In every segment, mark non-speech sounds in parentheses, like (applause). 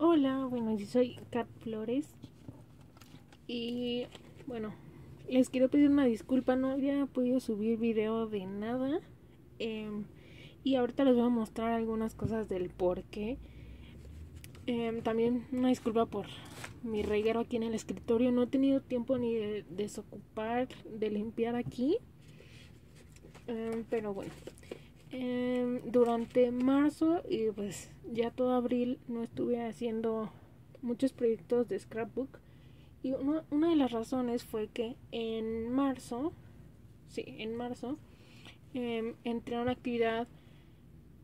Hola, bueno, yo soy Kat Flores y bueno, les quiero pedir una disculpa, no había podido subir video de nada em, y ahorita les voy a mostrar algunas cosas del por qué. Em, también una disculpa por mi reguero aquí en el escritorio, no he tenido tiempo ni de desocupar, de limpiar aquí, em, pero bueno. Em, durante marzo y pues ya todo abril no estuve haciendo muchos proyectos de scrapbook. Y una, de las razones fue que en marzo sí en marzo em, entré a una actividad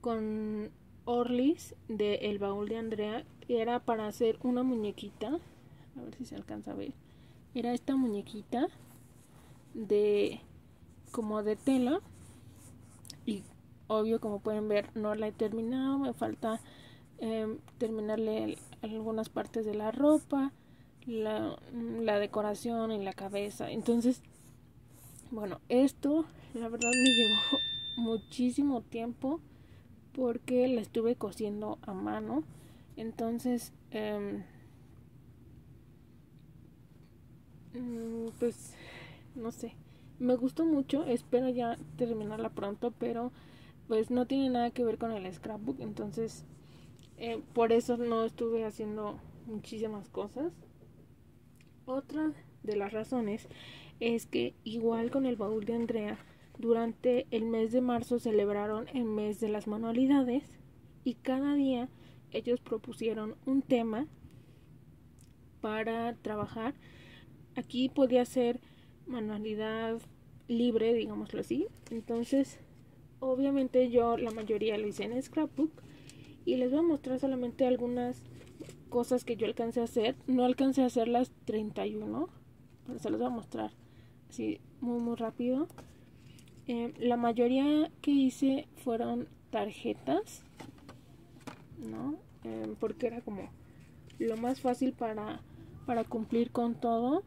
con Orlis de El Baúl de Andrea y era para hacer una muñequita. A ver si se alcanza a ver. Era esta muñequita de como de tela. Y obvio como pueden ver no la he terminado me falta em, terminarle algunas partes de la ropa la, decoración en la cabeza. Entonces bueno esto la verdad me (laughs) llevó muchísimo tiempo porque la estuve cosiendo a mano. Entonces em, mm, pues no sé. Me gustó mucho espero ya terminarla pronto pero pues no tiene nada que ver con el scrapbook, entonces eh, por eso no estuve haciendo muchísimas cosas. Otra de las razones es que igual con el baúl de Andrea, durante el mes de marzo celebraron el mes de las manualidades y cada día ellos propusieron un tema para trabajar. Aquí podía ser manualidad libre, digámoslo así. Entonces obviamente yo la mayoría lo hice en Scrapbook y les voy a mostrar solamente algunas cosas que yo alcancé a hacer. No alcancé a hacer las 31, pero se los voy a mostrar así muy muy rápido. Eh, la mayoría que hice fueron tarjetas, ¿no? Eh, porque era como lo más fácil para, para cumplir con todo.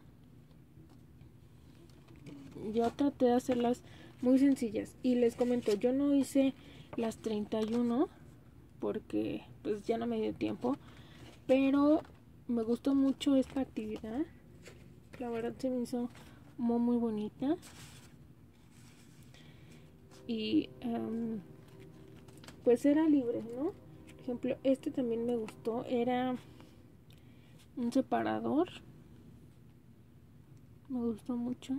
Yo traté de hacerlas muy sencillas. Y les comento, yo no hice las 31 porque pues ya no me dio tiempo, pero me gustó mucho esta actividad. La verdad se me hizo muy muy bonita. Y em, pues era libre, ¿no? Por ejemplo, este también me gustó, era un separador. Me gustó mucho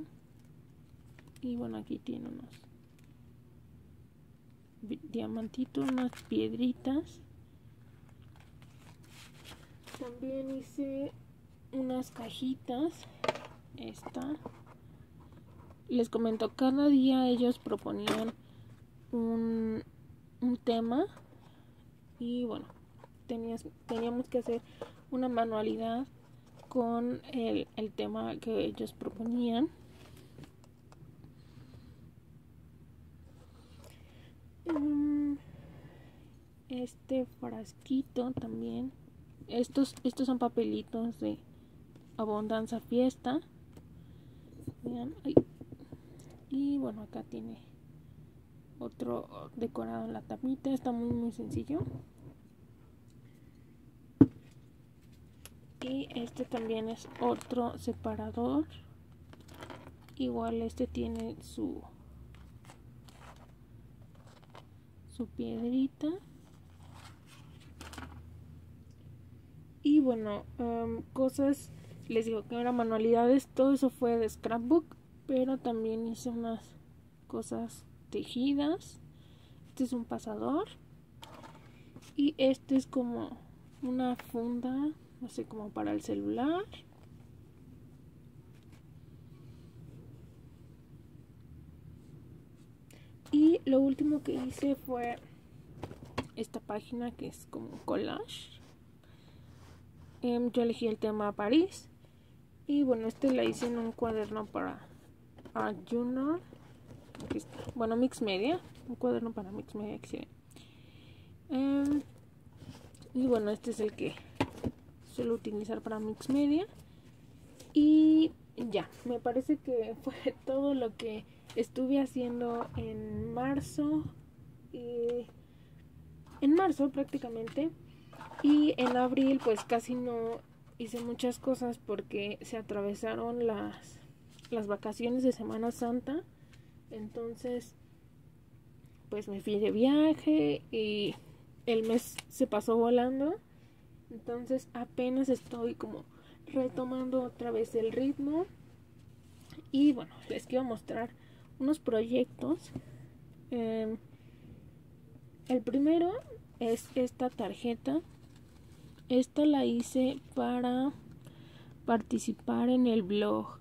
y bueno aquí tiene unos diamantitos unas piedritas. También hice unas cajitas esta. Les comento cada día ellos proponían un, un tema y bueno teníamos que hacer una manualidad con el, el tema que ellos proponían este frasquito también. Estos estos son papelitos de abundancia fiesta. Y bueno acá tiene otro decorado en la tapita está muy muy sencillo. Y este también es otro separador. Igual este tiene su su piedrita. Y bueno em, cosas les digo que eran manualidades todo eso fue de scrapbook pero también hice unas cosas tejidas. Este es un pasador. Y este es como una funda no sé como para el celular Lo último que hice fue esta página que es como collage. Em, yo elegí el tema París. Y bueno, este la hice en un cuaderno para Art Journal. Bueno, Mix Media. Un cuaderno para Mix Media em, y bueno, este es el que suelo utilizar para Mix Media. Y ya, me parece que (laughs) fue todo lo que estuve haciendo en marzo en marzo prácticamente Y en abril pues casi no hice muchas cosas porque se atravesaron las, las vacaciones de Semana Santa. Entonces pues me fui de viaje y el mes se pasó volando. Entonces apenas estoy como retomando otra vez el ritmo. Y bueno, les quiero mostrar unos proyectos. Em, el primero es esta tarjeta. Esta la hice para participar en el blog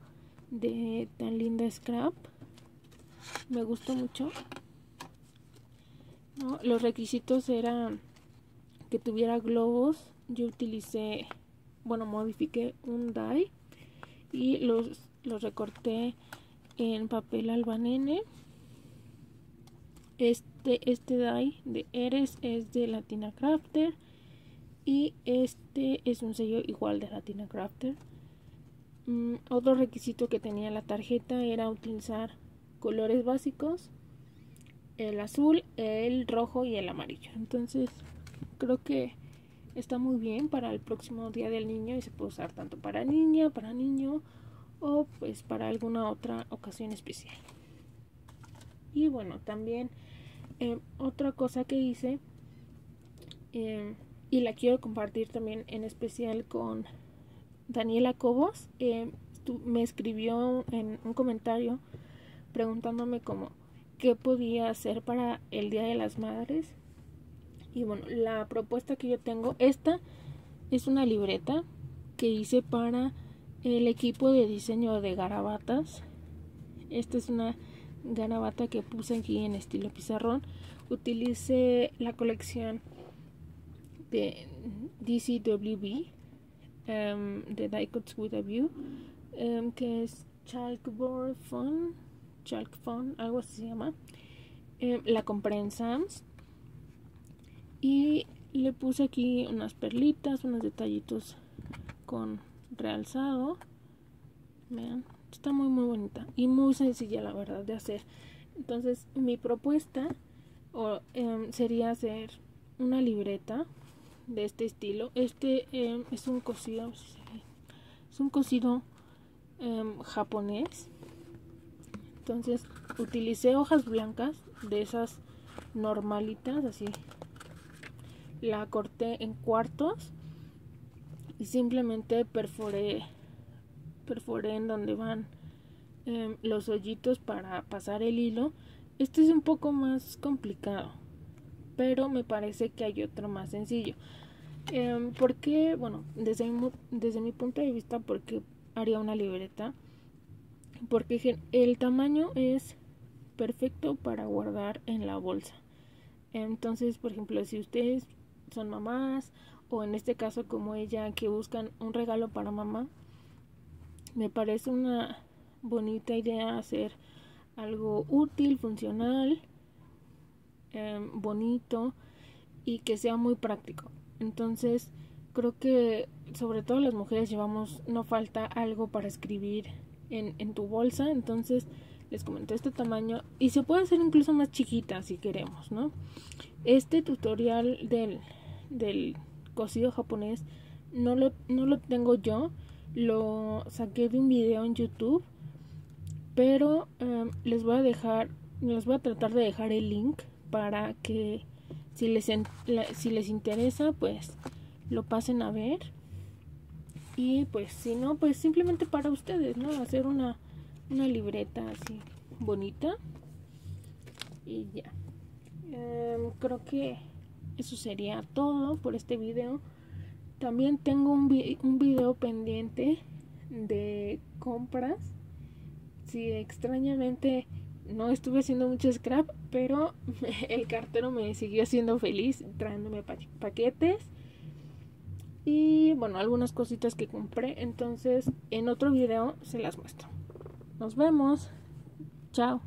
de Tan Linda Scrap. Me gustó mucho. Los requisitos eran que tuviera globos. Yo utilicé, bueno, modifiqué un die y los, los recorté en papel albanene. Este, este die de Eres es de Latina Crafter y este es un sello igual de Latina Crafter. Mm, otro requisito que tenía la tarjeta era utilizar colores básicos el azul, el rojo y el amarillo. Entonces, creo que está muy bien para el próximo día del niño y se puede usar tanto para niña, para niño o pues para alguna otra ocasión especial. Y bueno, también eh, otra cosa que hice eh, y la quiero compartir también en especial con Daniela Cobos. Eh, me escribió en un comentario preguntándome cómo qué podía hacer para el Día de las Madres. Y bueno, la propuesta que yo tengo, esta es una libreta que hice para el equipo de diseño de garabatas. Esta es una garabata que puse aquí en estilo pizarrón. Utilicé la colección de DCWB um, de Die with a View, um, que es Chalkboard Fun Chalk Phone, algo así se llama. Eh, la compré en Sam's y le puse aquí unas perlitas, unos detallitos con realzado. Vean, está muy muy bonita y muy sencilla la verdad de hacer. Entonces mi propuesta em, sería hacer una libreta de este estilo. Este em, es un cosido, es un cosido em, japonés entonces utilicé hojas blancas de esas normalitas, así. La corté en cuartos y simplemente perforé, perforé en donde van em, los hoyitos para pasar el hilo. Este es un poco más complicado, pero me parece que hay otro más sencillo. Eh, porque, bueno, desde desde mi punto de vista, porque haría una libreta porque el tamaño es perfecto para guardar en la bolsa. Entonces, por ejemplo, si ustedes son mamás o en este caso como ella que buscan un regalo para mamá, me parece una bonita idea hacer algo útil, funcional, em, bonito y que sea muy práctico. Entonces, creo que sobre todo las mujeres llevamos, no falta algo para escribir en, tu bolsa. Entonces les comenté este tamaño y se puede hacer incluso más chiquita si queremos, ¿no? Este tutorial del, del cosido japonés no lo, no lo tengo yo, lo saqué de un video en YouTube, pero em, les voy a dejar, les voy a tratar de dejar el link para que si les, si les interesa, pues lo pasen a ver y pues si no, pues simplemente para ustedes, ¿no? Hacer una, una libreta así bonita. Y ya. Em, creo que eso sería todo por este video. También tengo un, video pendiente de compras. Si extrañamente no estuve haciendo mucho scrap, pero (laughs) el cartero me siguió haciendo feliz trayéndome paquetes y bueno, algunas cositas que compré. Entonces, en otro video se las muestro. Nos vemos. Chao.